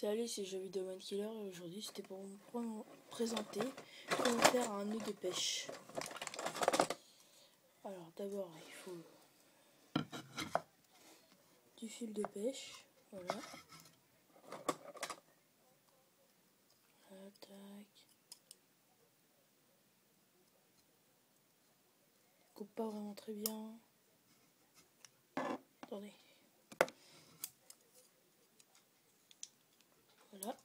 Salut, c'est Javi Domain Killer et aujourd'hui c'était pour vous présenter comment faire un nœud de pêche. Alors d'abord il faut du fil de pêche, voilà. Attaque. Coupe pas vraiment très bien. Attendez. Voilà.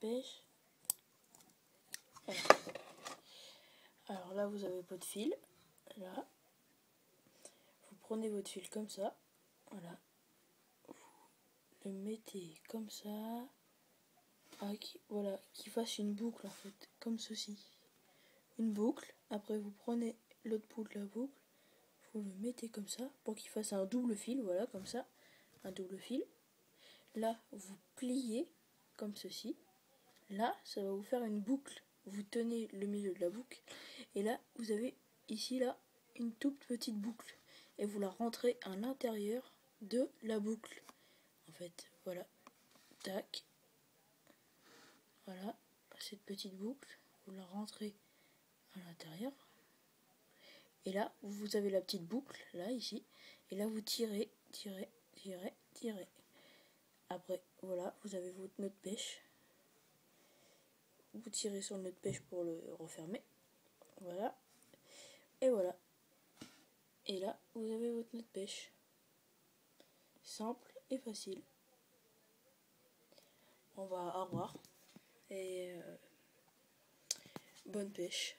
Pêche. Alors là, vous avez votre fil. Là. Vous prenez votre fil comme ça. Voilà. Vous le mettez comme ça. Ah, voilà, qui fasse une boucle en fait, comme ceci. Une boucle. Après, vous prenez l'autre bout de la boucle. Vous le mettez comme ça pour qu'il fasse un double fil. Voilà, comme ça. Un double fil. Là, vous pliez comme ceci. Là, ça va vous faire une boucle. Vous tenez le milieu de la boucle. Et là, vous avez ici, là, une toute petite boucle. Et vous la rentrez à l'intérieur de la boucle. En fait, voilà. Tac. Voilà. Cette petite boucle. Vous la rentrez à l'intérieur. Et là, vous avez la petite boucle, là, ici. Et là, vous tirez, tirez, tirez, tirez. Après, voilà, vous avez votre nœud de pêche. Vous tirez sur le nœud de pêche pour le refermer. Voilà. Et voilà. Et là, vous avez votre nœud de pêche. Simple et facile. On va au revoir. Et euh, bonne pêche.